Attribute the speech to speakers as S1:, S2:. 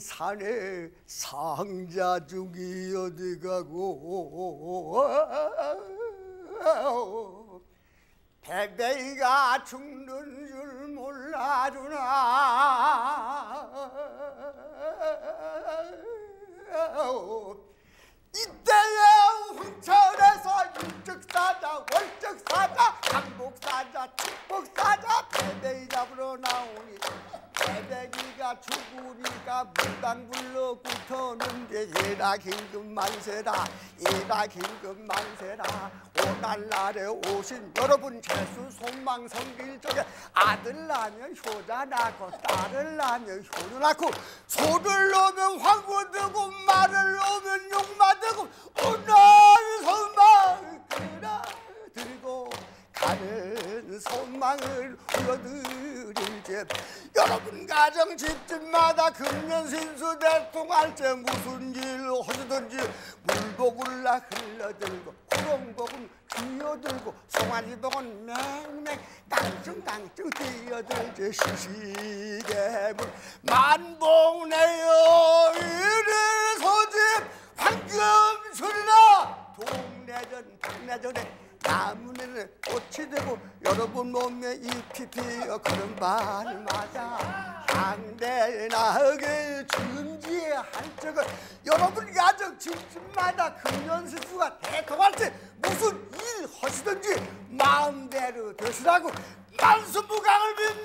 S1: 산에 상자 중이 어디 가고? 배배이가 죽는 줄 몰라주나 오니 배배기가 죽으니까 무당 불러 붙었는데 예라 긴급 만세라. 예라 긴급 만세라. 오날날에 오신 여러분 재수 손망 성길 쪽에 아들 낳으면 효자 낳고 딸을 낳으면 효자 낳고 소를 놓으면 황후 되고 말을 놓으면 욕마 되고 오늘 손망 끌어 들고 가는 소망을 울어드릴지 여러분 가정 집집마다 금년 신수 대통할 때 무슨 일 하시든지 물복을 나 흘러들고 구렁복은 기어들고 송아지복은 맹맹 깡충깡충 뛰어들지 시시개물. 만복내여 이를 소집 황금 술이나 동네전 동네전에 나무는 꽃이 되고 여러분 몸에 잎이 피어 그런 말마다. 향대나게 준지의 한적은 여러분 가정 집집마다 금년수수가 대통할 때 무슨 일 하시든지 마음대로 되시라고 만수무강을 빕니다